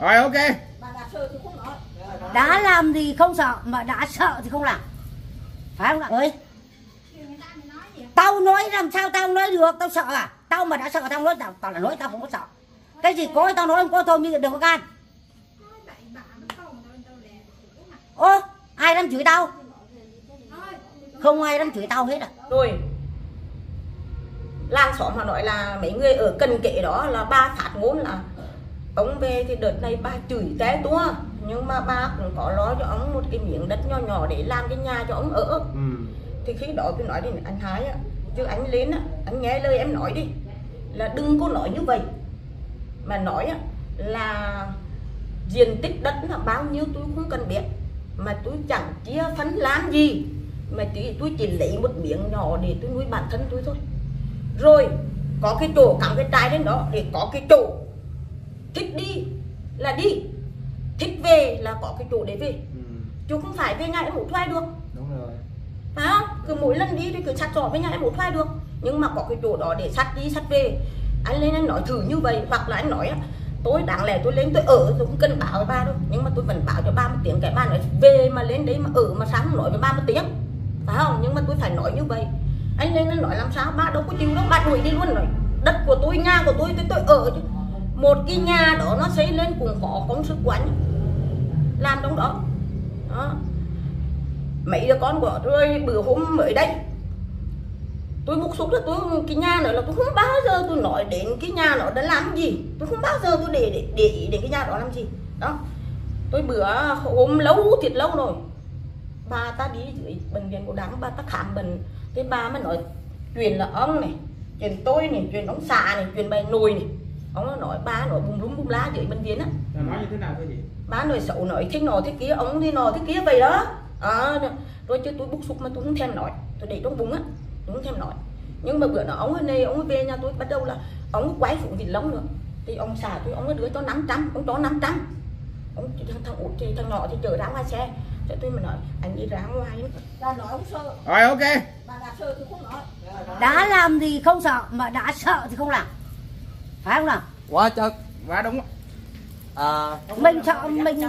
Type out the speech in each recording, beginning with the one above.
rồi ok. Bà đã sợ thì không nói. đã làm thì không sợ mà đã sợ thì không làm. Phải không ạ? Ơi. Tao nói làm sao tao nói được tao sợ à? Tao mà đã sợ tao nói tao, tao là nói tao không có sợ. Cái gì có tao nói không có thôi nhưng đừng có gan. Ô ai dám chửi tao? Không ai dám chửi tao hết à? Rồi. Làng xóm mà nói là mấy người ở cần kệ đó là ba phát ngôn là ông về thì đợt này ba chửi té tua. Nhưng mà ba cũng có lo cho ông một cái miếng đất nhỏ nhỏ để làm cái nhà cho ông ở. Ừ. thì khi đó tôi nói đến anh Thái á chứ anh lên á anh nghe lời em nói đi là đừng có nói như vậy. Mà nói á là diện tích đất là bao nhiêu tôi không cần biết. Mà tôi chẳng chia phân làm gì. Mà chỉ tôi chỉ lấy một miếng nhỏ để tôi nuôi bản thân tôi thôi. Rồi có cái chỗ cắm cái trái lên đó để có cái chỗ thích đi là đi. Thích về là có cái chỗ để về. Ừ. chứ không phải về nhà em ngủ thoai được. Đúng rồi. Phải không? Cứ mỗi lần đi thì cứ sắt trò với nhà em ngủ thoai được. Nhưng mà có cái chỗ đó để sắt đi sắt về. Anh lên anh nói thử như vậy hoặc là anh nói tôi đáng lẽ tôi lên tôi ở tôi không cần báo với ba đâu. Nhưng mà tôi vẫn báo cho ba một tiếng cái ba nói về mà lên đấy mà ở mà sáng không nói với ba một tiếng? Phải không? Nhưng mà tôi phải nói như vậy. Anh lên anh nói làm sao? Ba đâu có chịu đâu ba đuổi đi luôn rồi. Đất của tôi nhà của tôi tôi, tôi ở chứ một cái nhà đó nó xây lên cũng có công sức của anh làm trong đó. Đó. Mấy đứa con của tôi bữa hôm mới đây tôi bức xúc là tôi cái nhà nữa là tôi không bao giờ tôi nói đến cái nhà nó đã làm gì. Tôi không bao giờ tôi để để, để ý đến cái nhà đó làm gì. Đó. Tôi bữa hôm lâu thiệt lâu rồi bà ta đi dưới bệnh viện của đám bà ta khám bệnh. Thế bà mới nói chuyện là ông này chuyện tôi này chuyện ông xà này chuyện bà nồi này ông nó nói bà nói bùm lum bùm lá dưới bệnh viện á. Là nói như thế nào thưa chị? Bà nói xấu nói thế nọ thế kia ông thế nọ thế kia vậy đó. À, rồi chứ tôi bức xúc mà tôi không thèm nói. Tôi để trong bụng á tôi không thèm nói. Nhưng mà bữa nào ông ở đây ông ấy về nhà tôi bắt đầu là ông quái phụ vịt lông nữa. Thì ông xả tôi ông đưa cho 500 ông cho 500 ông thằng thằng út thì thằng nhỏ thì chở ra ngoài xe. Cho tôi mà nói anh đi ra ngoài. Ta nói không sợ, rồi ok. Bà đã sợ thì không nói. đã làm thì không sợ mà đã sợ thì không làm phải không nào? Quá chất. Quá đúng. À, mình sợ mình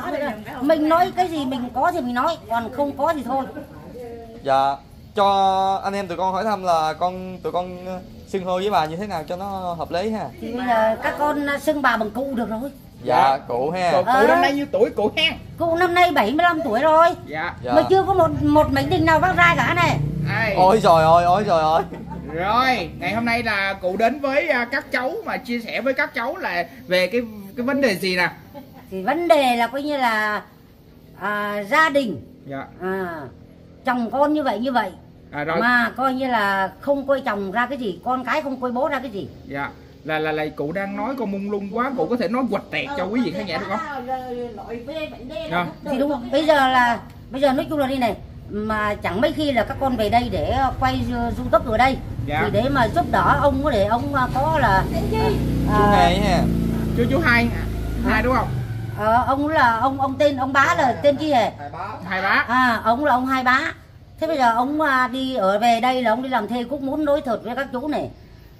mình nói cái gì mình có thì mình nói còn không có thì thôi. Dạ cho anh em tụi con hỏi thăm là con tụi con xưng hô với bà như thế nào cho nó hợp lý ha. Thì bây giờ các con xưng bà bằng cụ được rồi. Dạ cụ ha. Cụ, cụ Ờ. năm nay nhiêu tuổi? Cụ hen cụ năm nay 75 tuổi rồi. Dạ. Dạ. Mà chưa có một một mảnh đình nào vác ra cả này Ai. ôi trời ơi ôi trời ơi rồi ngày hôm nay là cụ đến với à, các cháu mà chia sẻ với các cháu là về cái cái vấn đề gì nè? Thì vấn đề là coi như là à, gia đình. Dạ. À, chồng con như vậy như vậy. À, rồi. Mà coi như là không coi chồng ra cái gì con cái không coi bố ra cái gì. Dạ. Là là là cụ đang nói con mung lung quá cụ có thể nói quạch tẹt cho quý vị khán giả được không? À, đề Dạ. là thì đúng bây giờ là bây giờ nói chung là đi này mà chẳng mấy khi là các con về đây để quay youtube ở đây. Dạ. thì để mà giúp đỡ ông có để ông à, có là chú à, này ha chú chú hai. Hai đúng không? Ờ, ông là ông ông tên ông bá là tên chi hề? Hai bá. À ông là ông hai bá. Thế bây giờ ông à, đi ở về đây là ông đi làm thuê cũng muốn đối thật với các chú này.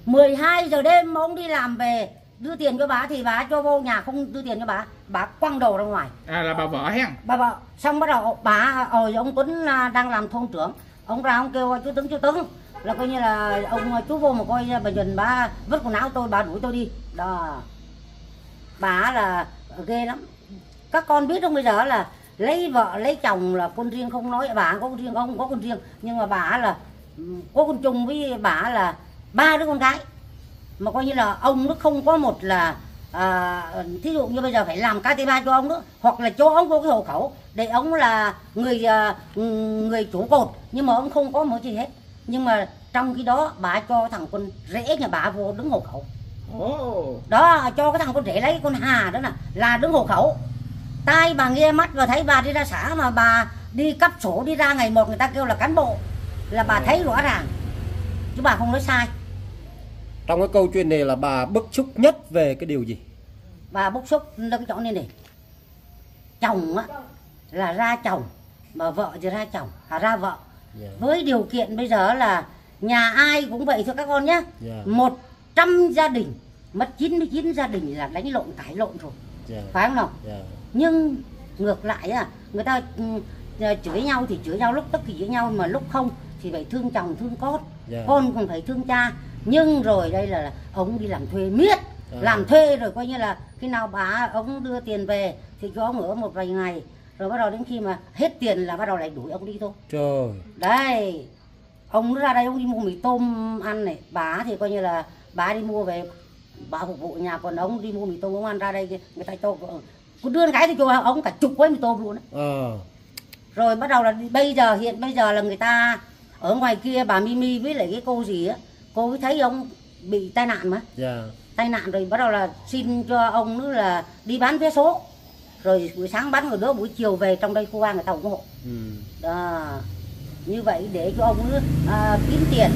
12 giờ đêm mà ông đi làm về đưa tiền cho bà thì bà cho vô nhà không đưa tiền cho bà. Bà quăng đầu ra ngoài. À là bà vợ hen? Bà vợ. Xong bắt đầu bà rồi ông Tuấn à, đang làm thôn trưởng. Ông ra ông kêu chú Tuấn chú Tuấn. Là coi như là ông à, chú vô mà coi bà dần bà vứt quần áo tôi bà đuổi tôi đi. Đó. Bà là ghê lắm. Các con biết không bây giờ là lấy vợ lấy chồng là con riêng không nói. Bà có con riêng ông có con riêng. Nhưng mà bà là ừ, có con chung với bà là ba đứa con gái mà coi như là ông nó không có một là à, thí dụ như bây giờ phải làm KT3 cho ông nữa hoặc là cho ông vô cái hộ khẩu để ông là người à, người chủ cột. Nhưng mà ông không có một gì hết. Nhưng mà trong khi đó bà cho thằng con rể nhà bà vô đứng hộ khẩu. Đó cho cái thằng con rể lấy con hà đó nè là đứng hộ khẩu. Tai bà nghe mắt và thấy bà đi ra xã mà bà đi cấp sổ đi ra ngày một người ta kêu là cán bộ là bà thấy rõ ràng. Chứ bà không nói sai Trong cái câu chuyện này là bà bức xúc nhất về cái điều gì? bà bức xúc nó cái chỗ này này. Chồng á là ra chồng mà vợ thì ra chồng à ra vợ. Dạ. với điều kiện bây giờ là nhà ai cũng vậy thôi các con nhé. Dạ. một trăm gia đình mất 99 gia đình là đánh lộn cãi lộn rồi. Dạ. Phải không nào? Dạ. Nhưng ngược lại à người ta ừ, ờ, chửi nhau thì chửi nhau lúc tức thì chửi nhau mà lúc không thì phải thương chồng thương con. Dạ. Con còn phải thương cha nhưng rồi đây là ông đi làm thuê miết À. làm thuê rồi coi như là khi nào bà ông đưa tiền về thì cho ông ở một vài ngày. Rồi bắt đầu đến khi mà hết tiền là bắt đầu lại đuổi ông đi thôi. Trời. Đây ông ra đây ông đi mua mì tôm ăn này. Bà thì coi như là bà đi mua về bà phục vụ nhà còn ông đi mua mì tôm ông ăn ra đây người ta cho cứ đưa cái thì cho ông cả chục gói mì tôm luôn đấy. ờ. Rồi bắt đầu là bây giờ hiện bây giờ là người ta ở ngoài kia bà Mimi với lại cái cô gì á cô ấy thấy ông bị tai nạn mà. Dạ. Tai nạn rồi bắt đầu là xin cho ông nữa là đi bán vé số. Rồi buổi sáng bán rồi đó buổi chiều về trong đây cô an người ta ủng hộ. Ừ. Đó. như vậy để cho ông nữa, à, kiếm tiền.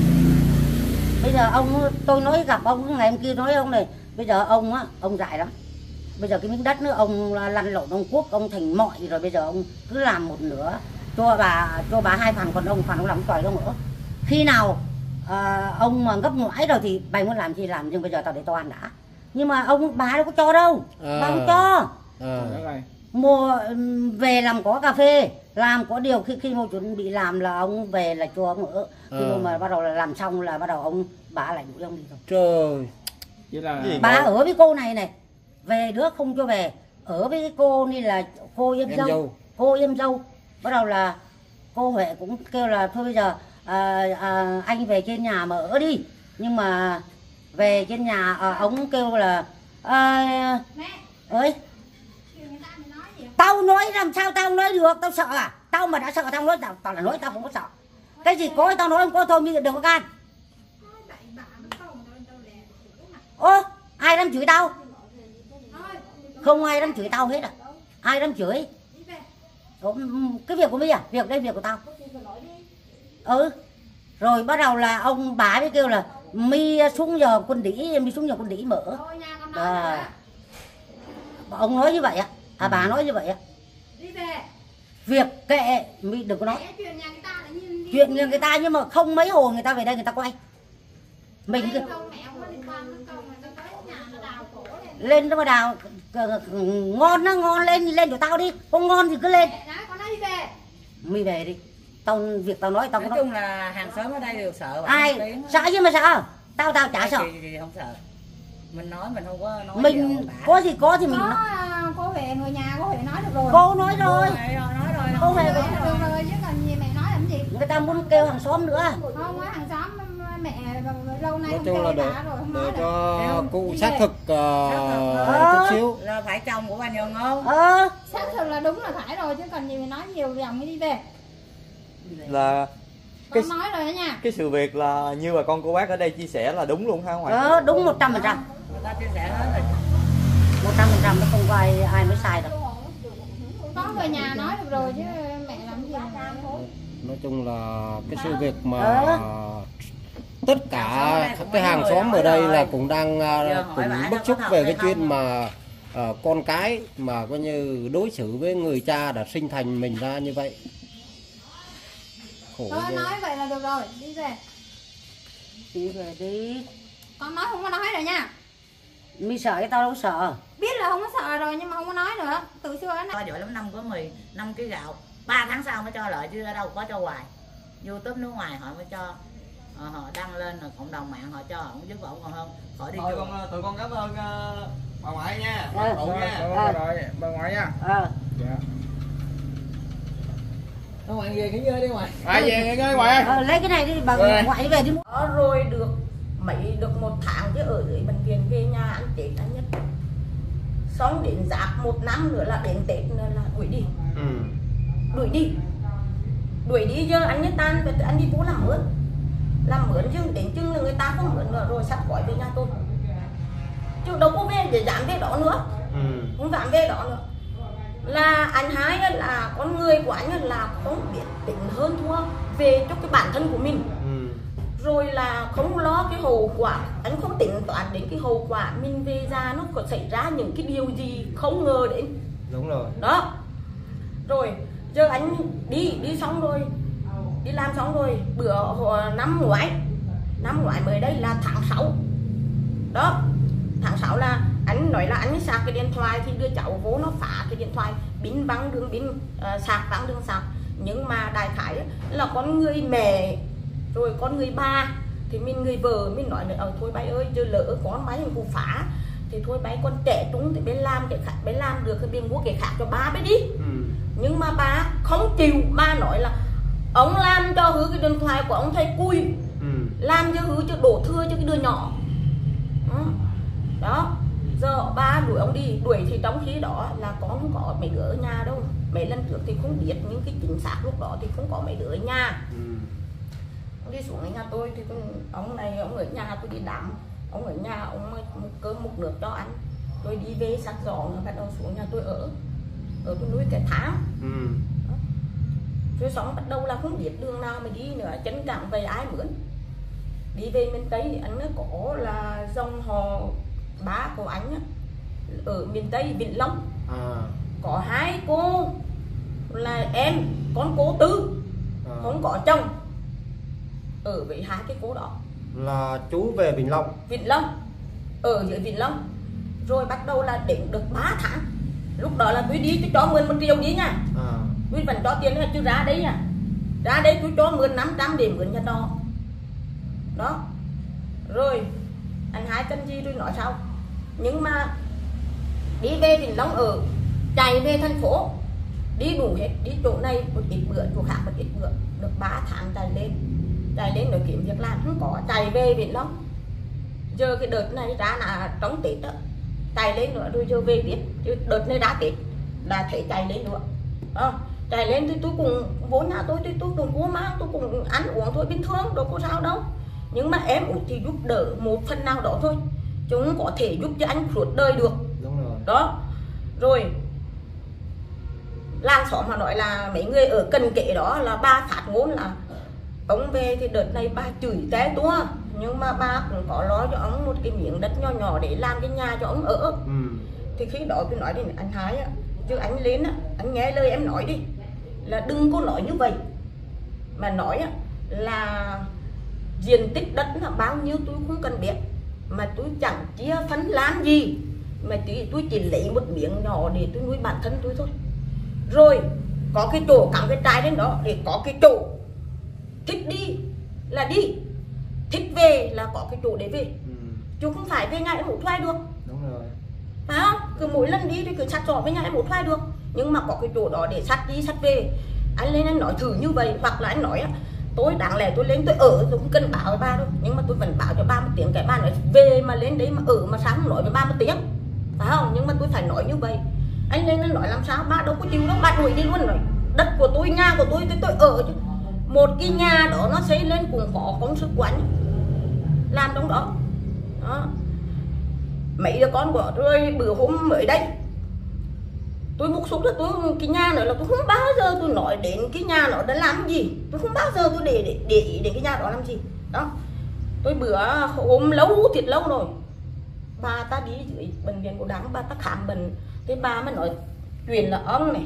Bây giờ ông tôi nói gặp ông ngày hôm kia nói ông này bây giờ ông á ông dại lắm. Bây giờ cái miếng đất nữa ông lăn lộn ông quốc ông thành mọi rồi bây giờ ông cứ làm một nửa cho bà cho bà hai phần còn ông phần ông làm tròi đâu nữa. Khi nào à, ông mà gấp ngoãi rồi thì mày muốn làm gì làm nhưng bây giờ tao để tao ăn đã. Nhưng mà ông bà đâu có cho đâu. À. bà không cho. À mua về làm có cà phê làm có điều khi khi mà chuẩn bị làm là ông về là cho ông ở. Khi À. mà bắt đầu là làm xong là bắt đầu ông bà lại đuổi ông đi thôi trời. Vậy là bà ở với cô này này về đứa không cho về. Ở với cái cô นี่ là cô em Em dâu. dâu. cô em dâu. Bắt đầu là cô huệ cũng kêu là thôi bây giờ à, à, anh về trên nhà mà ở đi. Nhưng mà về trên nhà à, ông kêu là à, ơi. Tao nói làm sao tao nói được tao sợ à? Tao mà đã sợ tao nói tao, tao là nói tao không có sợ. Cái gì có tao nói không có thôi bây giờ đừng có gan ô ai dám chửi tao? Không ai dám chửi tao hết à. Ai dám chửi? Ừm, cái việc của mi à? Việc đây việc của tao ừ. Rồi bắt đầu là ông bà mới kêu là mi xuống giờ quân đỉ mi xuống giờ quân đỉ mở. À. ông nói như vậy á. À bà nói như vậy á. Việc kệ mi đừng có nói. Chuyện người ta nhưng mà không mấy hồi người ta về đây người ta quay. Mình cứ lên. đó mà đào. Ngon nó ngon lên lên của tao đi. Không ngon thì cứ lên. Mi về đi tao việc tao nói tao nói có nói. chung là hàng xóm ở đây đều sợ bạn ai? sợ chứ mà sợ. Tao tao chả sợ. thì, thì không sợ. Mình nói mình không có nói mình có gì có thì mình có nói. à, cô về người nhà cô về nói được rồi. Cô nói rồi. rồi, rồi cô về Nói được rồi. chứ còn gì mẹ nói làm gì? Người ta muốn kêu hàng xóm nữa. Không á hàng xóm mẹ lâu nay nói không chung kêu là để rồi để cho cụ đi xác thực ờ, Ờ. chút xíu. Là phải chồng của bà nhường không? Ờ. Xác thực là đúng là phải rồi chứ còn gì mày nói nhiều dòng mới đi về là Cái- nói rồi đó nha. cái sự việc là như bà con cô bác ở đây chia sẻ là đúng luôn hả ngoại? Ờ đúng một trăm phần trăm. Người ta chia sẻ hết rồi. Một trăm phần trăm nó không có ai ai mới sai đâu. Có người nhà nói được rồi chứ mẹ làm gì mà. Nói chung là cái sự việc mà Ờ. tất cả cũng cái hàng xóm ở đây là cũng đang à, cũng bức xúc về cái chuyện mà ờ, con cái mà coi như đối xử với người cha đã sinh thành mình ra như vậy khổ thôi ghê. nói vậy là được rồi đi về. Đi về đi. Con nói không có nói rồi nha. Mi sợ cái tao đâu sợ. Biết là không có sợ rồi nhưng mà không có nói nữa. Từ xưa đến nay. Ba giỏi lắm năm có mì năm ký gạo. Ba tháng sau mới cho lại chứ ở đâu có cho hoài. Youtube nước ngoài họ mới cho Ờ, họ đăng lên rồi cộng đồng mạng họ cho họ cũng giúp ổng còn hơn. Khỏi đi thôi chùa. con tụi con cảm ơn ờ, bà ngoại nha. Ờ. bà Rồi, nha. rồi, rồi, bà ngoại nha. Ờ. Dạ Thôi ngoại về nghỉ ngơi đi ngoại. Ngoại về nghỉ ngơi ngoại ơi. Ờ, lấy cái này đi bà Rồi. ngoại đi về đi mua. Đó rồi được mấy được một tháng chứ ở dưới bệnh viện về nhà ăn tết anh nhất. Xong đến giáp một năm nữa là đến tết nữa là đuổi đi. Ừ. đuổi đi. Đuổi đi giờ anh nhất tan về anh đi bố làm mướn. Làm mướn chứ đến chừng là người ta không mướn nữa rồi sắp gọi về nhà tôi. Chứ đâu có về để dám về đó nữa. Ừ. không dám về đó nữa là anh hai là con người của anh là không biết tính hơn thua về cho cái bản thân của mình. Ừ. rồi là không lo cái hậu quả anh không tính toán đến cái hậu quả mình về già nó có xảy ra những cái điều gì không ngờ đến. Đúng rồi. Đó. Rồi giờ anh đi đi xong rồi đi làm xong rồi bữa năm ngoái năm ngoái mới đây là tháng 6 đó tháng 6 là nói là anh sạc cái điện thoại thì đưa cháu vô nó phá cái điện thoại pin vắng đường pin uh, sạc vắng đường sạc nhưng mà đại khái là con người mẹ rồi con người ba thì mình người vợ mình nói là ờ thôi bay ơi giờ lỡ con máy cũng phá thì thôi bay con trẻ chúng thì bên làm cái khác bên làm được thì bên mua cái khác cho ba bé đi ừ. nhưng mà bà không chịu ba nói là ông làm cho hứa cái điện thoại của ông thầy cùi Ừ. làm cho hứa cho đổ thưa cho cái đứa nhỏ đó, đó. Giờ ba đuổi ông đi đuổi thì trong khi đó là con không có mấy đứa ở nhà đâu. Mấy lần trước thì không biết những cái chính xác lúc đó thì không có mấy đứa ở nhà. Ừ. ông đi xuống ở nhà tôi thì ông này ông ở nhà tôi đi đám. Ông ở nhà ông mới một cơm một nước cho ăn. Tôi đi về sắc giòn bắt đầu xuống nhà tôi ở. Ở tôi nuôi cái tháng. Ừ. rồi sống bắt đầu là không biết đường nào mà đi nữa chân cẳng về ai mượn đi về miền tây thì anh nó có là dòng họ bá của anh ở miền tây vĩnh long. À. có hai cô là em con cô tư. À. không có chồng. Ở với hai cái cô đó. Là chú về Bình Long. Vĩnh Long. Ở dưới Vĩnh Long. Rồi bắt đầu là đến được 3 tháng. Lúc đó là tôi đi tôi cho mượn một triệu đi nha. À. tôi vẫn cho tiền là chưa ra đấy nha. Ra đấy tôi cho mượn 500 để mượn nhà trọ đó. Rồi anh hai cần gì tôi nói sau nhưng mà đi về Vĩnh Long ở chạy về thành phố. Đi đủ hết đi chỗ này một ít bữa chỗ khác một ít bữa được 3 tháng chạy lên. Chạy lên để kiếm việc làm không có chạy về Vĩnh Long. Giờ cái đợt này ra là trong Tết đó. Chạy lên nữa rồi giờ về tiếp. Chứ đợt này đã Tết là thấy chạy lên nữa. À, chạy lên thì tôi cùng bố nhà tôi thì tôi cùng cố mang tôi cùng ăn uống thôi bình thường đâu có sao đâu. Nhưng mà em út thì giúp đỡ một phần nào đó thôi chúng có thể giúp cho anh suốt đời được. Đúng rồi. Đó. Rồi làng xóm mà nói là mấy người ở cần kệ đó là ba phát ngôn là ông về thì đợt này ba chửi té tua nhưng mà ba cũng có lo cho ông một cái miếng đất nhỏ nhỏ để làm cái nhà cho ông ở. Ừ. thì khi đó tôi nói đến anh Thái á chứ anh lên á anh nghe lời em nói đi là đừng có nói như vậy. Mà nói á là diện tích đất là bao nhiêu tôi không cần biết mà tôi chẳng chia phân làm gì. Mà chỉ tôi chỉ lấy một miếng nhỏ để tôi nuôi bản thân tôi thôi. Rồi có cái chỗ cắm cái trái lên đó để có cái chỗ thích đi là đi. Thích về là có cái chỗ để về. Ừ. chứ không phải về nhà em ngủ thuê được. Đúng rồi. Phải không? Cứ mỗi lần đi thì cứ sắt trọ với nhà em ngủ thuê được. Nhưng mà có cái chỗ đó để sắt đi sắt về. Anh lên anh nói thử như vậy hoặc là anh nói á tôi đáng lẽ tôi lên tôi ở, tôi không cần báo với ba đâu. Nhưng mà tôi vẫn báo cho ba một tiếng, cái ba nói về mà lên đấy mà ở mà sáng không nói với ba một tiếng? Phải không? Nhưng mà tôi phải nói như vậy. Anh lên anh nói làm sao? Ba đâu có chịu đâu, ba đuổi đi luôn rồi. Đất của tôi, nhà của tôi tôi tôi ở chứ. Một cái nhà đó nó xây lên cũng có công sức của anh làm trong đó. Đó. Mấy đứa con của tôi, bữa hôm mới đây tôi bức xúc là tôi cái nhà nữa là tôi không bao giờ tôi nói đến cái nhà nó đã làm gì. Tôi không bao giờ tôi để để, để ý đến cái nhà đó làm gì. Đó. Tôi bữa hôm lâu thiệt lâu rồi. Bà ta đi dưới bệnh viện của đảng bà ta khám bệnh. Thế bà mới nói chuyện là ông này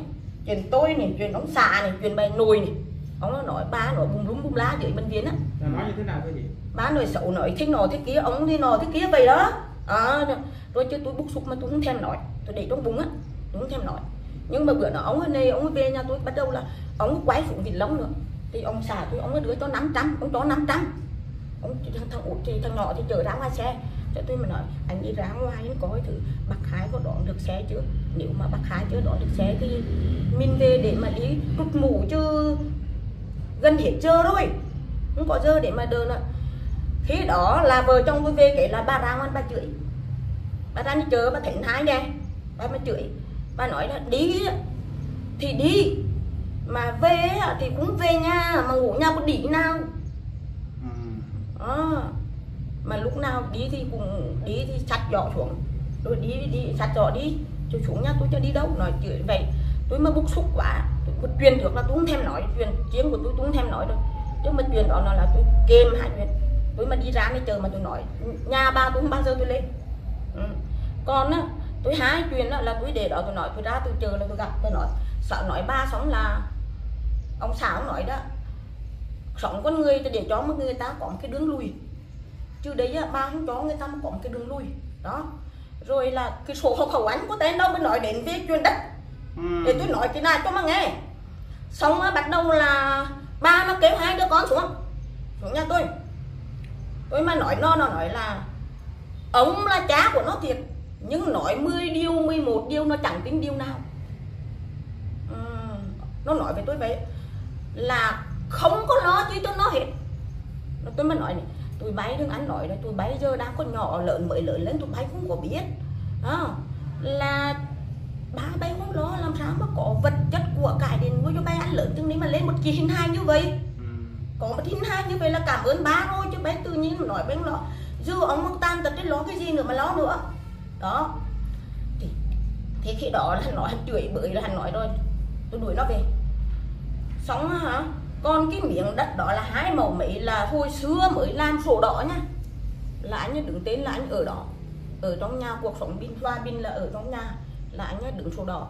chuyện tôi này chuyện ông xà này chuyện bà nồi này. Ông nó nói ba nói bùng lúng bùng lá dưới bệnh viện á. Nói như thế nào thưa chị? Ba nói xấu nói thế nọ thế kia ông thì nọ thế kia vậy đó. À, rồi chứ tôi bức xúc mà tôi không thèm nói. Tôi để trong bụng á không thèm nói. Nhưng mà bữa nọ ông ở đây, ông về nhà tôi bắt đầu là ông quay xuống vịt lông nữa. Thì ông xả tôi, ông đưa cho 500 ông cho 500 ông thằng thằng út thì, thằng nọ thì chở ra ngoài xe. Cho tôi mà nói, anh đi ra ngoài anh coi thử, bác hai có đón được xe chưa? Nếu mà bác hai chưa đón được xe thì mình về để mà đi cục mũ chứ gần hết giờ rồi. Không có giờ để mà đợi nữa. Khi đó là vợ chồng tôi về kể là bà ra ngoan bà chửi. Bà ra đi chờ bà thỉnh hai nè bà mới chửi bà nói là đi thì đi. Mà về thì cũng về nhà mà ngủ nhà có đỉ nào. Đó. mà lúc nào đi thì cũng đi thì sắt giỏ xuống. Rồi đi đi sắt giỏ đi. Cho xuống nhà tôi cho đi đâu? Nói chửi vậy. Tôi mà bức xúc quá. Một chuyện được là tôi không thèm nói. Chuyện chiến của tôi tôi không thèm nói đâu. Chứ mà chuyện đó là tôi kèm hai chuyện tôi mà đi ra mới chờ mà tôi nói. Nhà ba tôi không bao giờ tôi lên. Ừ. còn á tôi hai chuyện đó là tôi để đó tôi nói tôi ra tôi chờ là tôi gặp tôi nói sợ nói ba sống là ông ông nói đó sống con người thì để cho một người ta có một cái đường lui chứ đấy á, ba không cho người ta có một cái đường lui đó. Rồi là cái sổ hộ khẩu anh có tên đâu mới nói đến về chuyện đất. Ừ. để tôi nói cái này cho mà nghe. Xong á, bắt đầu là ba nó kêu hai đứa con xuống xuống nhà tôi. Tôi mà nói nó nó nói là ông là cha của nó thiệt nhưng nói 10 điều 11 điều nó chẳng tin điều nào. Ừm, nó nói với tôi vậy là không có lo chi cho nó hết. Tôi mới nói này tôi bay đừng anh nói là tôi bay giờ đang có nhỏ lớn mới lớn lên tôi bay không có biết. Đó là ba bay không lo làm sao mà có vật chất của cải để nuôi cho bay ăn lớn chừng đấy mà lên một kỳ hình hài như vậy? Có một hình hài như vậy là cảm ơn ba rồi chứ bé tự nhiên nói bên lo dư ông không tan tật đến lo cái gì nữa mà lo nữa đó. Thì, thì khi đó là nó hắn chửi bới là hắn nói rồi. Tôi đuổi nó về. Xong hả còn cái miếng đất đó là hai mẫu mấy là hồi xưa mới làm sổ đỏ nha. Là anh ấy đứng tên là anh ở đó. Ở trong nhà cuộc sống bình hòa bình là ở trong nhà là anh ấy đứng sổ đỏ.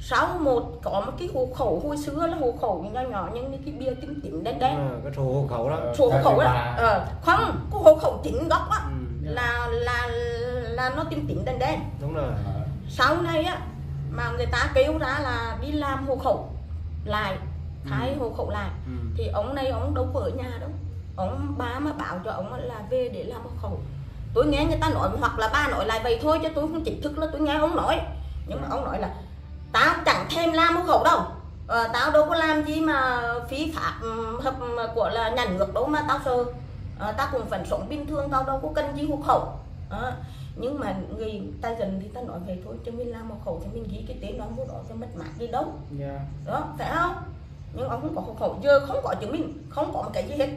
Sau một có một cái hộ khẩu hồi xưa là hộ khẩu nhỏ nhỏ nhưng cái bia tím tím đen đen. À, cái sổ hộ khẩu đó. Sổ hộ khẩu đó. ờ, không cái hộ khẩu chính gốc á. Ừ. là là là nó tím tím đen đen. Đúng rồi. Sau này á mà người ta kêu ra là đi làm hộ khẩu lại khai hộ khẩu lại Ừ. thì ông này ông đâu có ở nhà đâu. Ông ba mà bảo cho ông là về để làm hộ khẩu. Tôi nghe người ta nói hoặc là ba nói lại vậy thôi chứ tôi không chính thức là tôi nghe ông nói. Nhưng mà ông nói là tao chẳng thèm làm hộ khẩu đâu. Ờ, tao đâu có làm gì mà phí phạm ừm, hợp của là nhà nước đâu mà tao sợ. Ờ, tao cũng vẫn sống bình thường tao đâu có cần gì hộ khẩu. Ờ, nhưng mà người ta dần thì ta nói vậy thôi chứ mình làm hộ khẩu thì mình ghi cái tên đó vô đó cho mất mát gì đâu. Dạ. đó phải không? Nhưng ông không có hộ khẩu giờ không có chứng minh không có một cái gì hết.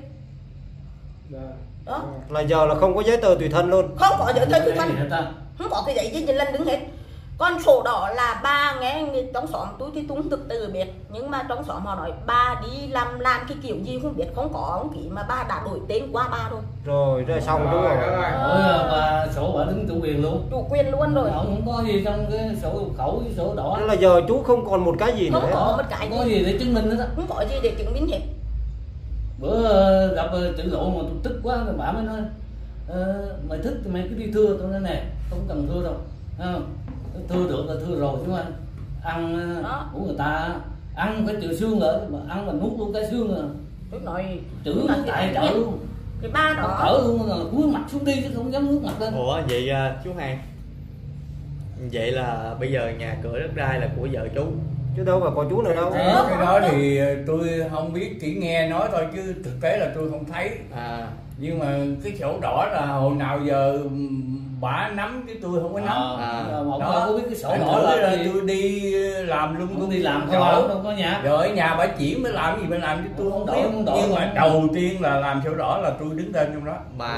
Dạ. đó. Là giờ là không có giấy tờ tùy thân luôn. Không có giấy tờ tùy thân. không có cái giấy gì lần đứng hết con sổ đỏ là ba nghe người trong xóm tôi thì tôi không thực từ biết. Nhưng mà trong xóm họ nói ba đi làm làm cái kiểu gì không biết không có ông ký mà ba đã đổi tên qua ba rồi. Rồi rồi xong đúng Rồi, rồi rồi. Ủa, bà sổ bà đứng chủ quyền luôn. Chủ quyền luôn rồi. Ông không có gì trong cái sổ hộ khẩu với sổ đỏ. Thế là giờ chú không còn một cái gì nữa không hết. có một cái không có gì. gì để chứng minh á. Không có gì để chứng minh hết. Bữa ờ, gặp ờ, chữ lộ mà tôi tức quá rồi bà mới nói ờ, mày thích thì mày cứ đi thưa tôi nói nè không cần thưa đâu. Thấy không thưa được là thưa rồi chứ anh ăn ờ, Đó. của người ta ăn phải trừ xương lại mà ăn mà nuốt luôn cái xương à. Tôi nói chữ tại cái- chợ luôn cái ba nó đó thở luôn là cúi mặt xuống đi chứ không dám nước mặt lên. Ủa vậy à, chú Hàng Vậy là bây giờ nhà cửa đất đai là của vợ chú chứ đâu mà có chú nào đâu. Cái, cái đó thì tôi không biết chỉ nghe nói thôi chứ thực tế là tôi không thấy. À. Nhưng mà cái sổ đỏ là hồi nào giờ bả nắm chứ tôi không có nắm. Ờ, À. ông Đó. đâu có biết cái sổ đỏ là cái tôi đi làm lung không tung đi làm sổ. không? đâu có nhà. Rồi ở nhà bà chuyển mới làm gì mới làm chứ tôi không Không biết không đổi, nhưng mà không. đầu tiên là làm sổ đỏ là tôi đứng tên trong đó. Mà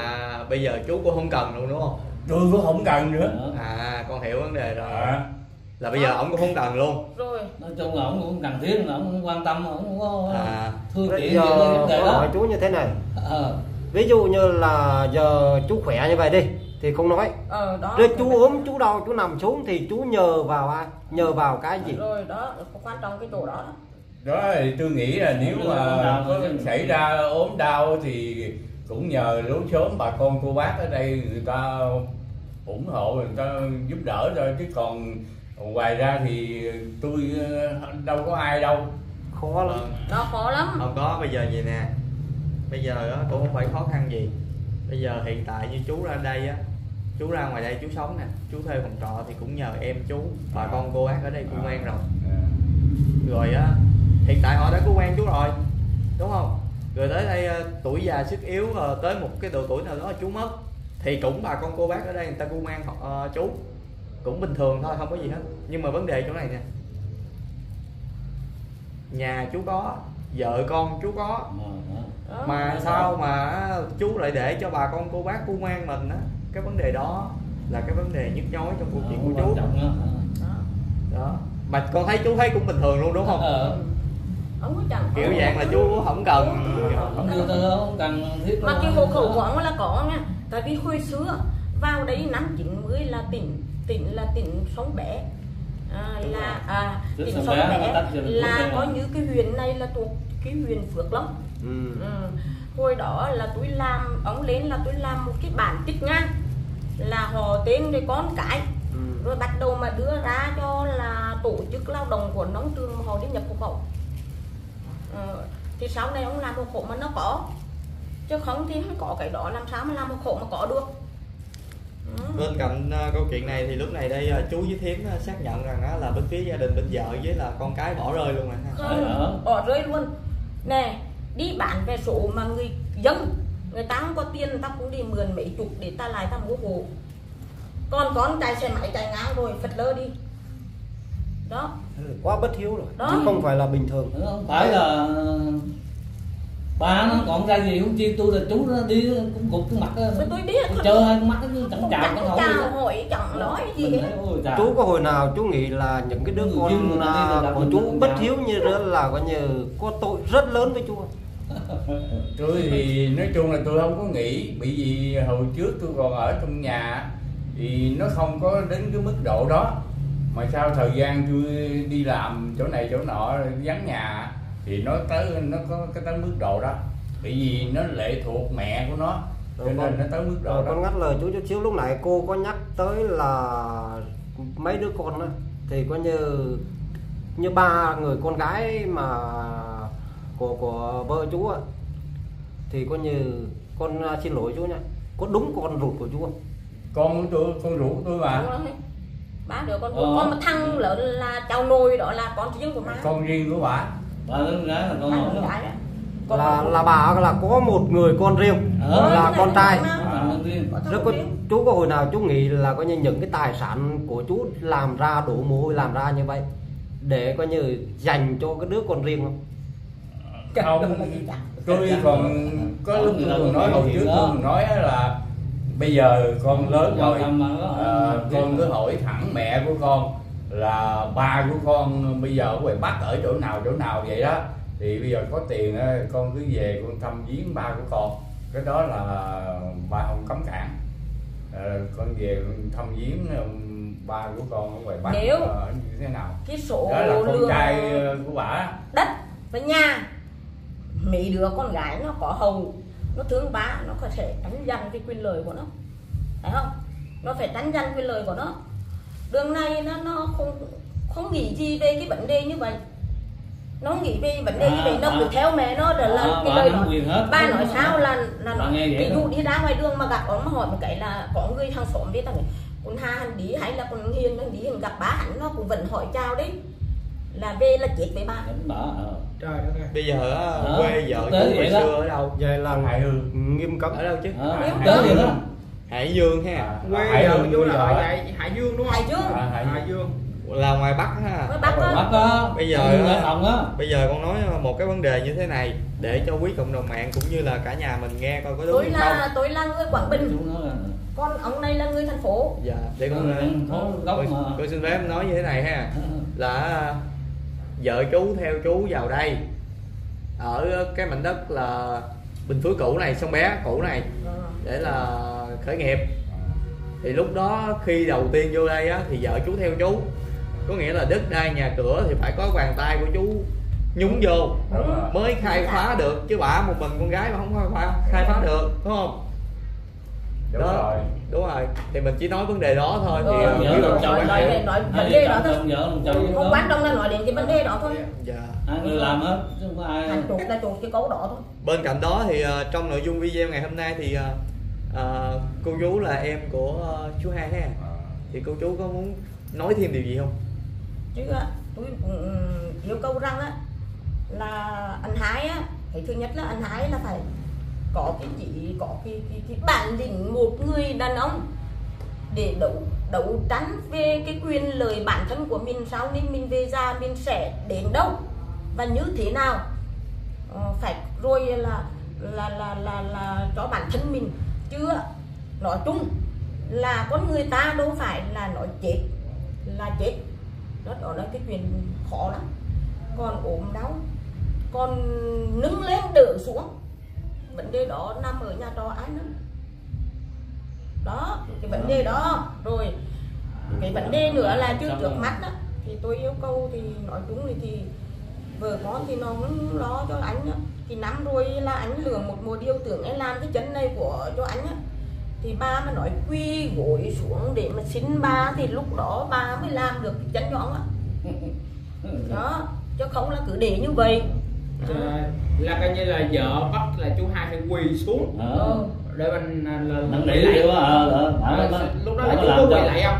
bây giờ chú cũng không cần luôn đúng không? Tôi cũng không cần nữa. Đó. À con hiểu vấn đề rồi. À, Là bây giờ ổng cũng không cần luôn. Rồi. Nói chung là ông cũng cần thiết là không quan tâm ông không có À. thương gì giờ vấn đề có hỏi đó chú như thế này. Ờ. Ví dụ như là giờ chú khỏe như vậy đi thì không nói ờ đó rồi chú ốm chú đau chú nằm xuống thì chú nhờ vào ai? Nhờ vào cái gì? Rồi đó quan trọng cái chỗ đó đó. Đó thì tôi nghĩ là nếu mà có xảy ra ốm đau thì cũng nhờ lối sớm bà con cô bác ở đây người ta ủng hộ người ta giúp đỡ thôi. Chứ còn ngoài ra thì tôi ờ, đâu có ai đâu. Khó lắm. Vâng. nó khó lắm. Không có bây giờ gì nè? Bây giờ á, cũng không phải khó khăn gì. Bây giờ hiện tại như chú ra đây á Chú ra ngoài đây chú sống nè Chú thuê phòng trọ thì cũng nhờ em chú Bà con cô bác ở đây cũng quen rồi. Rồi á Hiện tại họ đã có quen chú rồi Đúng không? Rồi tới đây ờ, tuổi già sức yếu ờ, Tới một cái độ tuổi nào đó chú mất Thì cũng bà con cô bác ở đây người ta cũng quen họ ờ, chú. Cũng bình thường thôi không có gì hết. Nhưng mà vấn đề chỗ này nè. Nhà chú có Vợ con chú có. Mà sao mà chú lại để cho bà con cô bác cô ngoan mình á cái vấn đề đó là cái vấn đề nhức nhối trong câu chuyện của Ờ, quan chú. đó. đó. Mà con thấy chú thấy cũng bình thường luôn đúng không? Ờ. ông có chẳng kiểu dạng là chú không cần không không cần thiết mà cái hộ khẩu của ông là có nha. Tại vì hồi xưa vào đấy năm 90 là tỉnh tỉnh là tỉnh sống bé. À, là à, tỉnh Sông sống Bé, là có như cái huyện này là thuộc cái huyện Phước Long. Ừ. ừ. hồi đó là tôi làm ông lên là tôi làm một cái bản tích ngang là họ tên rồi con cái. Ừ. rồi bắt đầu mà đưa ra cho là tổ chức lao động của nông trường mà họ đi nhập hộ khẩu. Ờ, thì sau này ông làm hộ khẩu mà nó có. Chứ không thì không có cái đó làm sao mà làm hộ khẩu mà có được? Ừ. bên cạnh ờ, câu chuyện này thì lúc này đây ờ, chú với thím ờ, xác nhận rằng á là bên phía gia đình bên vợ với là con cái bỏ rơi luôn rồi ha. Không bỏ rơi luôn. Nè đi bán vé số mà người dân người ta không có tiền người ta cũng đi mượn mấy chục để ta lại ta mua hộ. Còn con chạy xe máy chạy ngang rồi phật lơ đi. Đó. Quá bất hiếu rồi. Đó. chứ không phải là bình thường. Không phải là ba nó còn ra gì không chi tôi là chú nó đi cũng gục cái mặt Mà tôi biết. Chơi hai con mắt nó chẳng chào chẳng chào hỏi chẳng nói gì hết. chú có hồi nào chú nghĩ là những cái đứa con của chú bất hiếu như đó là coi như có tội rất lớn với chú không? tôi thì nói chung là tôi không có nghĩ bởi vì hồi trước tôi còn ở trong nhà thì nó không có đến cái mức độ đó. Mà sau thời gian tôi đi làm chỗ này chỗ nọ vắng nhà thì nó tới nó có cái tới mức độ đó. Bởi vì nó lệ thuộc mẹ của nó cho nên con- nó tới mức độ Rồi đó. con ngắt lời chú chút xíu. Lúc nãy cô có nhắc tới là mấy đứa con đó thì coi như như ba người con gái mà của của vợ chú á thì coi như con à, xin lỗi chú nha có đúng con ruột của chú không? con của tôi con ruột tôi mà. Ba đứa con Ờ. con mà thằng lớn là cháu nôi đó là con riêng của má. Con riêng của bà. Đứa con gái là con gái đó. Còn là con- là bà là có một người con riêng Ờ. là con trai. con Rất có, chú có hồi nào chú nghĩ là coi như những cái tài sản của chú làm ra đổ mồ hôi làm ra như vậy để coi như dành cho cái đứa con riêng không? Không. tôi còn có lúc tôi còn nói hồi trước tôi còn nói là bây giờ con lớn rồi. à, con cứ hỏi thẳng mẹ của con là ba của con bây giờ ở ngoài bắc ở chỗ nào chỗ nào vậy đó. Thì bây giờ có tiền á, con cứ về con thăm viếng ba của con. Cái đó là ba không cấm cản. Ờ, con về thăm viếng um, ba của con ở ngoài bắc Nếu- như thế nào. cái số đó là con trai ờ, của bà đất và nhà mấy đứa con gái nó có hầu nó thương bá nó có thể tránh giành cái quyền lợi của nó. Phải không? Nó phải tránh giành quyền lợi của nó. Đường này nó nó không không nghĩ gì về cái vấn đề như vậy. Nó nghĩ về vấn đề như À, vậy. Nó cứ theo mẹ nó rồi là À, cái lời hết. ba nói sao là là nó ví dụ đi ra ngoài đường mà gặp ông mà hỏi một cái là có người hàng xóm biết rằng con hà hắn đi hay là con hiền hắn đi hắn gặp bá hắn nó cũng vẫn hỏi chào đấy là về là chết với ba. Đánh bả ờ. trời đất ơi. Bây giờ á Đó, quê vợ chú đó. xưa ở đâu? Vậy là Hải Hương nghiêm cấm. Ở đâu chứ? Ờ, tới vậy đó. Hải dương ha. À, quê Hải vợ chú là á. Hải, Hải Dương đúng không? Hải Dương. À, Hải Hải Dương. Là ngoài bắc ha. Với bác á. Bắt đó Bây giờ ở á- á. bây giờ con nói một cái vấn đề như thế này để cho quý cộng đồng mạng cũng như là cả nhà mình nghe coi có đúng tôi hay không. là tôi là người Quảng Bình. Là con ông này là người thành phố. Dạ để con Ừ, phố gốc mà. con xin phép nói như thế này ha. Là vợ chú theo chú vào đây. Ở cái mảnh đất là bình phước cũ này sông bé cũ này để là khởi nghiệp. Thì lúc đó khi đầu tiên vô đây á thì vợ chú theo chú. Có nghĩa là đất đai nhà cửa thì phải có bàn tay của chú nhúng vô rồi. mới khai phá được. Chứ bà một mình con gái mà không khai phá, khai phá được đúng không? Đúng Đó. rồi đúng rồi thì mình chỉ nói vấn đề đó thôi thì ờ, vợ quý làm đồng chồng nói nói Hai vấn đó thôi. vợ làm chồng không quan trọng là nói đến cái vấn đề đó thôi. Dạ. Hai người làm hết chứ không có ai hành chụp là chụp cái câu đó thôi. Bên cạnh đó thì ờ, trong nội dung video ngày hôm nay thì ờ, ờ, cô chú là em của chú hai ha. Thì cô chú có muốn nói thêm điều gì không? Chứ á, tôi cũng yêu cầu rằng á là anh Hải á cái thứ nhất là anh Hải là phải có cái chỉ có cái cái, cái bản lĩnh một người đàn ông để đấu đấu tranh về cái quyền lợi bản thân của mình sau nên mình về già mình sẽ đến đâu và như thế nào. Ờ, phải rồi là là là là là cho bản thân mình chưa nói chung là con người ta đâu phải là nói chết là chết. Đó, đó là cái chuyện khó lắm. Còn ốm đau còn nâng lên đỡ xuống vấn đề đó nằm ở nhà trọ ai nâng đó cái vấn đề đó. Rồi cái vấn đề nữa là chưa trước mắt đó, thì tôi yêu cầu thì nói chung thì, thì vợ con thì nó cũng lo cho anh á. Thì năm rồi là anh lừa một mùa điều tưởng anh làm cái chân này của cho anh á. Thì ba mới nói quy gối xuống để mà xin ba thì lúc đó ba mới làm được cái chân cho ông ạ đó chứ không là cứ để như vậy à, là coi như là vợ bắt là chú hai phải quỳ xuống. Ờ. Để mình à, là năn nỉ lại quá ờ ờ À, bảo nó- lúc đó là chú làm có quỳ cho. lại không?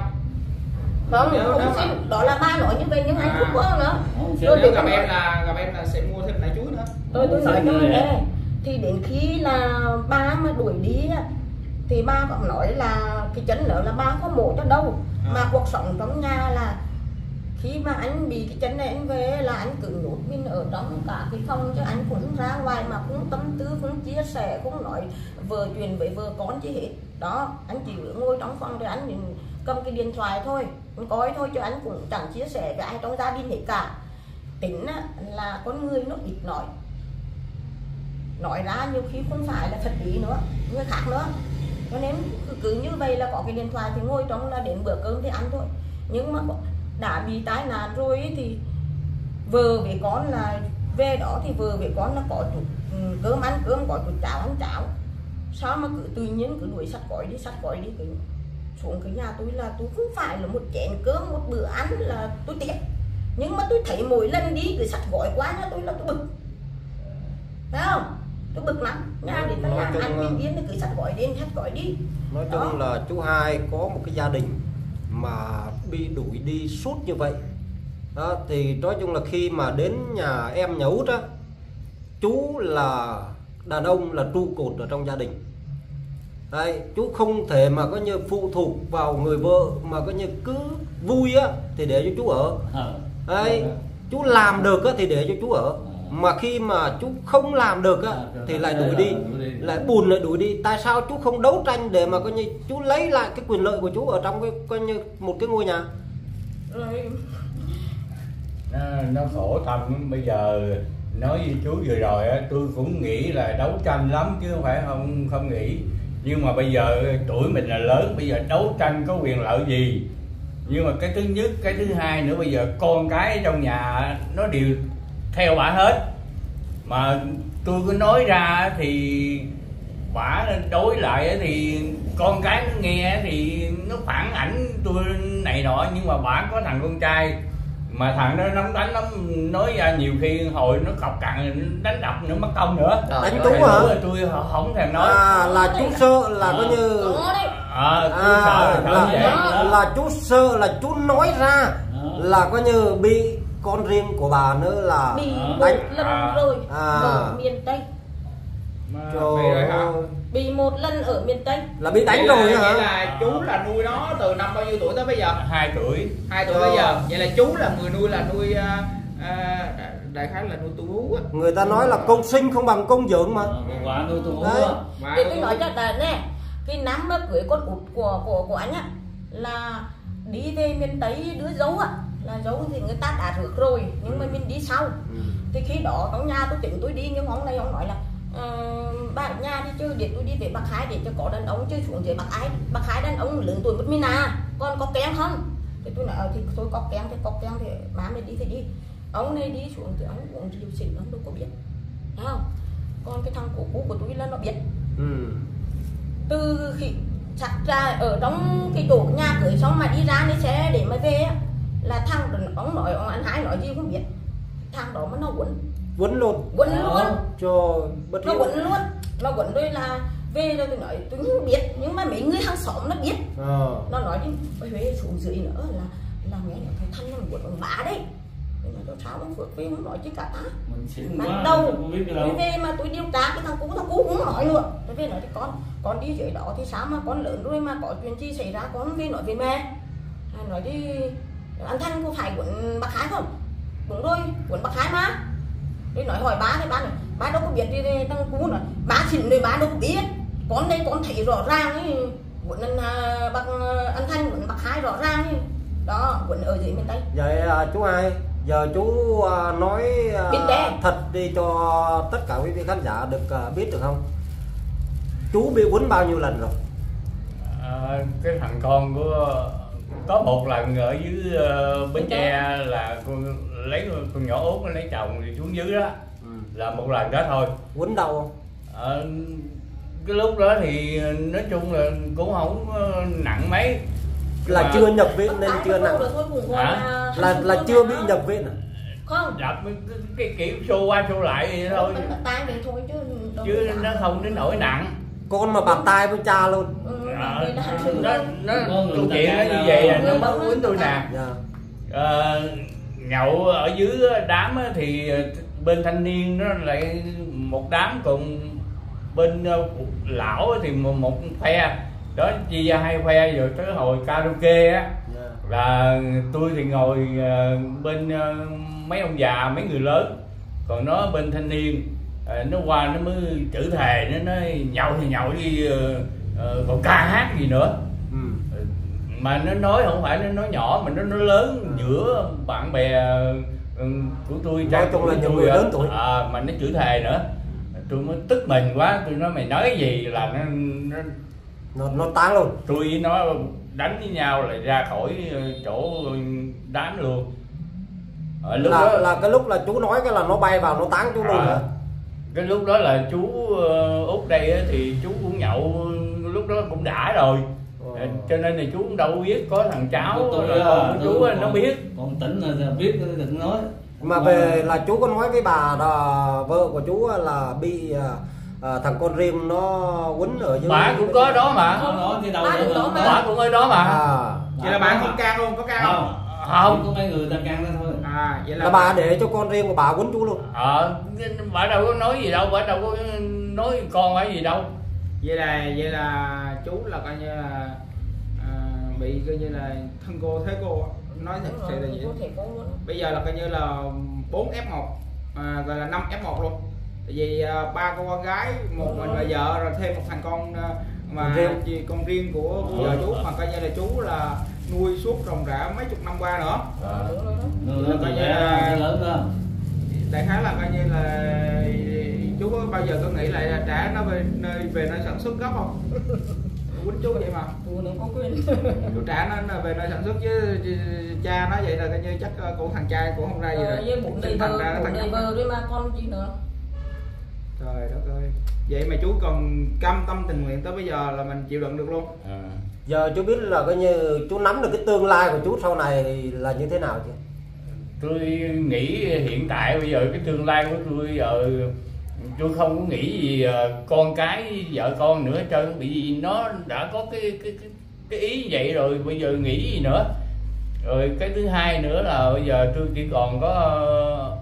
Nếu- không nếu xin mà- đó là ba nói như vậy nhưng anh À. không có nữa. Không, xin Rồi nếu gặp em là gặp em là sẽ mua thêm lại chuối nữa. Tôi tôi Không nói cho nữa vậy. nghe thì đến khi là ba mà đuổi đi thì ba còn nói là cái chân nữa là ba có mổ cho đâu. À. mà cuộc sống trong nhà là khi mà anh bị cái chân này anh về là anh cứ nhốt mình ở trong cả cái phòng chứ anh cũng ra ngoài mà cũng tâm tư cũng chia sẻ cũng nói vợ chuyện với vợ con chứ hết. Đó anh chỉ ngồi trong phòng để anh mình cầm cái điện thoại thôi anh coi thôi chứ anh cũng chẳng chia sẻ với ai trong gia đình hết cả. Tính là con người nó ít nói. Nói ra nhiều khi không phải là thật ý nữa người khác nữa. Cho nên cứ, cứ như vậy là có cái điện thoại thì ngồi trong là đến bữa cơm thì ăn thôi. Nhưng mà đã bị tai nạn rồi ấy thì vợ với con là về đó thì vợ với con là có chút ừ, cơm ăn cơm có chút cháo ăn cháo. Sao mà cứ tự nhiên cứ đuổi sắt cõi đi sắt cõi đi cứ xuống cái nhà tôi là tôi không phải là một chén cơm một bữa ăn là tôi tiếc nhưng mà tôi thấy mỗi lần đi cứ sắt gói quá nha tôi là tôi bực. Phải không? Tôi bực lắm. Nhà đến nhà ăn viên viên thì cứ sắt gói đến sắt gói đi nói Đó. chung là chú hai có một cái gia đình mà bị đuổi đi suốt như vậy. Đó thì nói chung là khi mà đến nhà em nhà út á chú là đàn ông là trụ cột ở trong gia đình. Đấy, chú không thể mà có như phụ thuộc vào người vợ mà có như cứ vui á thì để cho chú ở. Ờ. Đấy, chú làm được á thì để cho chú ở mà khi mà chú không làm được á thì lại đuổi đi. lại buồn lại đuổi đi. Tại sao chú không đấu tranh để mà coi như chú lấy lại cái quyền lợi của chú ở trong cái coi như một cái ngôi nhà? Rồi. Nó, nó khổ tâm bây giờ nói với chú vừa rồi á tôi cũng nghĩ là đấu tranh lắm chứ không phải không không nghĩ. Nhưng mà bây giờ tuổi mình là lớn bây giờ đấu tranh có quyền lợi gì? Nhưng mà cái thứ nhất cái thứ hai nữa bây giờ con cái trong nhà nó đều theo bà hết. Mà tôi cứ nói ra thì bả đối lại á thì con cái nó nghe thì nó phản ảnh tôi này nọ nhưng mà bả có thằng con trai. Mà thằng đó nóng đánh lắm nói ra nhiều khi hồi nó cọc cằn đánh đập nữa mất công nữa. Đánh Rồi chú hả? tôi- tôi không thèm nói. À là chú sợ là coi như à, à, sợ vậy là, là chú sợ là chú nói ra là coi như bị con riêng của bà nữa là bị À. một lần À. rồi À. ở miền tây. Mà Trời về rồi hả? ơi, bị một lần ở miền tây. Là bị đánh Vậy rồi là, hả? vậy là chú là nuôi nó từ năm bao nhiêu tuổi tới bây giờ? Hai tuổi. Hai tuổi bây giờ. Vậy là chú là người nuôi là nuôi à, à, đại khái là nuôi tu á. Người ta nói là công sinh không bằng công dưỡng mà. Ờ, quả nuôi uống Mà thì tu tôi nói cho ta nè cái năm mà cưới con út của của của anh á là đi về miền tây đứa dấu á là dấu thì người ta đã rước rồi nhưng mà mình đi sau. Thì khi đó trong nhà tôi tính tôi đi nhưng ông này ông nói là uh, bà ở nhà đi chơi để tôi đi về bác Hải để cho có đàn ông chơi xuống dưới bác Ái bác Hải đàn ông lớn tuổi một mình à con có kén không? Thì tôi nói ờ, thì tôi có kén thì có kén thì má mày đi thì đi. Ông này đi xuống thì ông uống rượu xỉn ông đâu có biết. Thấy không? Còn cái thằng của cũ của tôi là nó biết. Ừ. từ khi sạch ra ở trong cái chỗ nhà cưới xong mà đi ra đi xe để mà về là thằng ông nói ông anh hai nói gì không biết. Thằng đó mà nó quấn. Quấn luôn. Quấn Ờ. luôn. cho bất nó quấn luôn. Nó quấn rồi là về rồi tôi nói tôi không biết nhưng mà mấy người hàng xóm nó biết. Ờ. nó nói đi ở Huế xuống dưới nữa là là nghe nói thằng thanh nó quấn ông bả đấy. Tôi nói sao ông phượt về không nói chứ cả ta. Biết cái tôi đâu. về mà tôi điều tra cái thằng cũ thằng cũ cũng nói nữa tôi về nói thì con con đi dưới đó thì sao mà con lớn rồi mà có chuyện gì xảy ra con về nói với mẹ. Nói đi anh thanh có phải quận bạc hải không? Đúng rồi quận bạc hải mà. Tôi nói hỏi ba thì ba này ba đâu có biết đi đi, thằng cũ nói ba xin rồi ba đâu có biết. Con đây con thấy rõ ràng ấy quận anh à, bạc anh thanh quận bạc hải rõ ràng ấy đó quận ở dưới miền tây. Vậy à, chú hai giờ chú à, nói à, thật đi cho tất cả quý vị khán giả được à, biết được không? Chú bị quấn bao nhiêu lần rồi? À, cái thằng con của có một lần ở dưới ờ, bến tre là con lấy con nhỏ út nó lấy chồng thì xuống dưới đó. Ừ. là một lần đó thôi. Quấn đâu không? Ờ, cái lúc đó thì nói chung là cũng không nặng mấy. Là Mà chưa nhập viện nên chưa nặng. Hả? là là chưa bị nhập viện à? không. Đập cái, cái kiểu xô qua xô lại vậy thôi. là tai đấy thôi chứ chứ nó không đến nỗi nặng. Con mà bạt tai với cha luôn. Ừ, xử nó nó câu chuyện nó như vậy à, nó bảo quýnh tôi nè. Dạ. Ờ, nhậu ở dưới đám á thì bên thanh niên nó lại một đám cùng bên ờ, lão thì một, một phe đó chia ra hai phe rồi tới hồi karaoke á. Dạ. Là tôi thì ngồi ờ, bên ờ, mấy ông già mấy người lớn. Còn nó bên thanh niên ờ, nó qua nó mới chữ thề nó nói nhậu thì nhậu đi ờ, ờ, còn ca hát gì nữa ừ. mà nó nói không phải nó nói nhỏ mà nó nói lớn giữa bạn bè ừ, của tôi Nói chung là tôi người á. lớn tuổi. à, mà nó chửi thề nữa tôi mới tức mình quá tôi nói mày nói gì là nó, nó nó nó tán luôn tôi với nó đánh với nhau là ra khỏi ờ, chỗ đám luôn ở lúc là đó là cái lúc là chú nói cái là nó bay vào nó tán chú luôn À, hả cái lúc đó là chú ờ, út đây thì chú cũng nhậu lúc đó cũng đã rồi. Ờ. Ờ, cho nên là chú cũng đâu biết có thằng cháu tôi rồi con của chú á, nó biết. còn tỉnh là biết đừng nói. Mà về là chú có nói với bà là vợ của chú là bị à, à, thằng con rim nó quýnh ở dưới bà cũng có đó mà. Nó thì đâu bà cũng ở đó mà. À. Vậy là bạn không can luôn có can không? không. Không. Có mấy người ta can ra thôi. À vậy là là bà để cho con riêng của bà quýnh chú luôn. Ờ bà đâu có nói gì đâu bà đâu có nói con phải gì đâu vậy là vậy là chú là coi như là à, bị coi như là thân cô thế cô nói thật sự là vậy. bây giờ là coi như là 4 F1 à, gọi là 5 F1 luôn. Tại vì à, ba cô con gái một mình và vợ rồi thêm một thằng con à, mà Con riêng. chị con riêng của, vợ chú. Mà coi như là chú là nuôi suốt ròng rã mấy chục năm qua nữa. Người Là coi như là- lớn đại khái là coi như là chú có bao giờ có nghĩ là trả nó về nơi về nơi sản xuất gốc không? Quýnh chú vậy mà. Tôi có quyền chú trả nó về nơi sản xuất chứ cha nó vậy là coi như chắc ờ, của thằng trai cũng không ra gì Ờ, rồi. với bụng đầy nó bụng đầy vợ rồi mà con gì nữa. Trời đất ơi. Vậy mà chú còn cam tâm tình nguyện tới bây giờ là mình chịu đựng được luôn. Ờ. giờ chú biết là coi như chú nắm được cái tương lai của chú sau này là như thế nào chứ? Tôi nghĩ hiện tại bây giờ cái tương lai của tôi giờ tôi không có nghĩ gì ờ, con cái vợ con nữa trơn. Bởi vì nó đã có cái cái cái, cái ý vậy rồi bây giờ nghĩ gì nữa? Rồi cái thứ hai nữa là bây giờ tôi chỉ còn có ờ,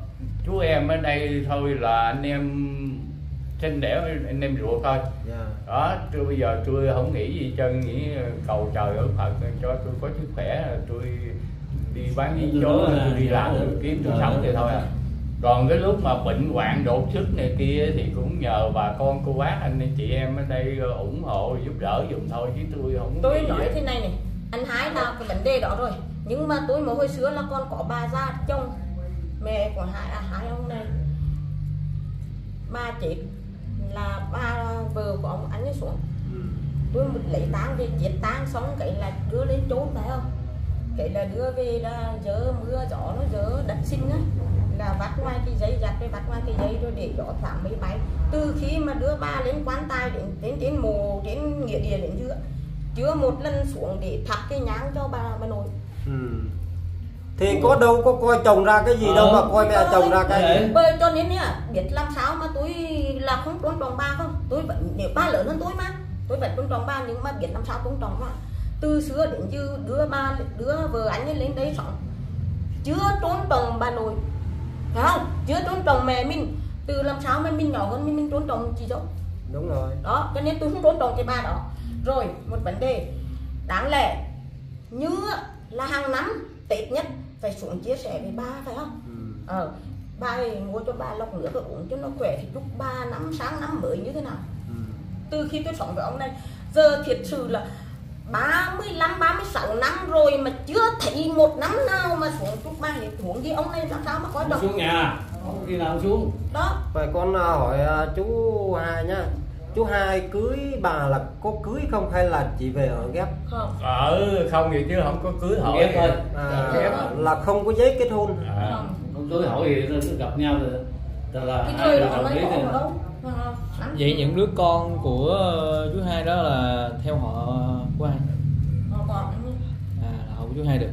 chú em ở đây thôi là anh em sinh đẻ anh em ruột thôi. Dạ. Đó tôi bây giờ tôi không nghĩ gì trơn nghĩ cầu trời ở phật cho tôi có sức khỏe rồi tôi đi bán nói là tôi đi làm dạ, tôi kiếm tôi trời sống thì thôi à còn cái lúc mà bệnh hoạn đột xuất này kia thì cũng nhờ bà con cô bác anh chị em ở đây ủng hộ giúp đỡ dùm thôi chứ tôi không tôi nói thế này này anh hái là cái vấn đề đó rồi. Nhưng mà tôi mà hồi xưa là con có bà già chồng mẹ của hai à, hai ông này. Ba chết là ba vợ của ông anh ấy xuống. Tôi lấy tang về chết tang xong cái là đưa lên chốn phải không? Cái là đưa về là dỡ mưa gió nó dỡ đất sinh á là vắt ngoài cái giấy giặt cái vắt ngoài cái giấy rồi để gió thoảng mấy bay từ khi mà đưa ba lên quan tài đến đến đến mồ đến nghĩa địa đến giữa chưa một lần xuống để thắp cái nhang cho bà bà nội ừ. thì có đâu có coi chồng ra cái gì đâu Ờ. mà coi mẹ chồng ra cái Đấy. bởi cho nên nhá biết làm sao mà tôi là không tôn trọng ba không tôi vẫn nếu ba lớn hơn tôi mà tôi vẫn tôn trọng ba nhưng mà biết làm sao tôn trọng ba từ xưa đến giờ đưa ba đưa vợ anh ấy lên đây sống chưa tôn trọng bà nội phải không chưa tôn trọng mẹ mình. Từ làm sao mà mình nhỏ hơn mình, mình tôn trọng chị dâu đúng rồi. Đó cho nên tôi không tôn trọng cái bà đó. Rồi một vấn đề. Đáng lẽ như là hàng năm tết nhất phải xuống chia sẻ với ba phải không? Ừ. ờ ba ơi, mua cho ba lọc nước và uống cho nó khỏe thì chúc ba năm sáng năm mới như thế nào? Ừ. từ khi tôi sống với ông này giờ thiệt sự là 35 36 năm rồi mà chưa thấy một năm nào mà xuống chúc ba hết huống gì ông này làm sao mà có được? xuống nhà. Không khi nào ông xuống. Đó. Vậy con à, hỏi à, chú hai nhá chú hai cưới bà là có cưới không hay là chỉ về ở ghép? Không. Ở không vậy chứ không có cưới hỏi. Ghép thôi. à, Ghép. là không có giấy kết hôn. À. không. Ông tới hỏi thì gặp nhau rồi. Là cái hai thời người đó đồng ý thì lắm. vậy những đứa con của ờ, chú hai đó là theo họ của ai? Ờ, còn à là họ của chú hai được.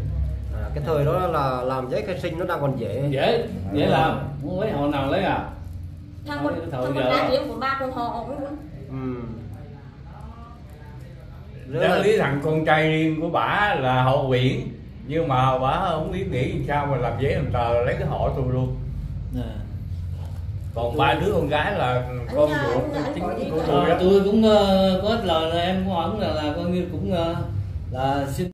À, cái thời đó là làm giấy khai sinh nó đang còn dễ. Dễ dễ làm. Muốn lấy họ nào lấy à? Thằng con thằng con riêng của ba con họ cũng ừ. Đáng lý thằng con trai riêng của bả là họ quyển nhưng mà bả không biết nghĩ sao mà làm giấy làm tờ lấy cái họ tôi luôn. À. còn ba đứa con gái là con ruột chính của tôi cũng ờ, có ít lời là em cũng hỏi là, là coi như cũng ờ, là xin